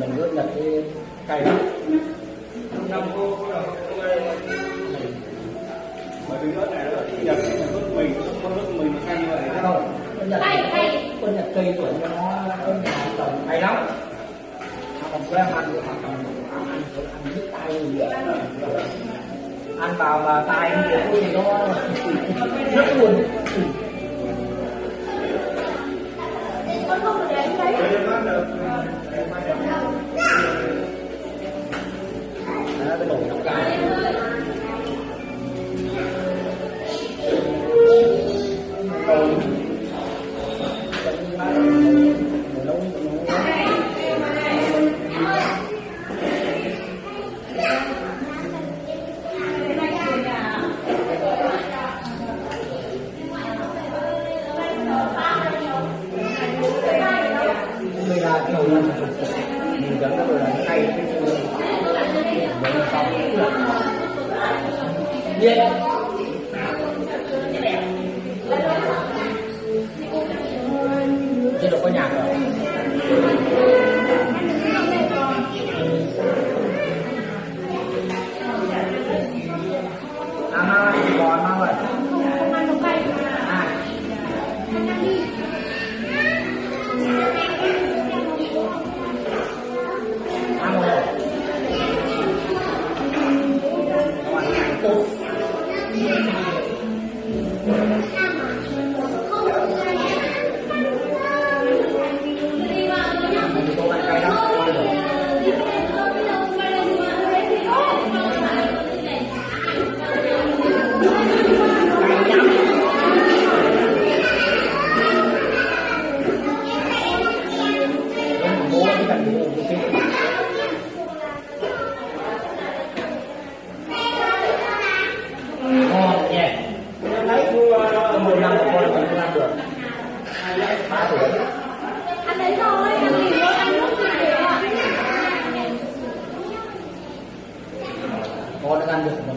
vậy cày lắm năm cô có là không ai bởi vì nó này nó đi nhập nước mình không nước mình mà cay như vậy không? Con nhật con nhật cây tuổi cho nó ở nhà trồng hay lắm. Nó còn quen ăn được hoặc là ăn ăn ăn nhức tay gì vậy ăn vào mà nó thì nó rất buồn người là cái đầu là mình dẫn cái đồ là hay cái đồ mình xong nhiên mình con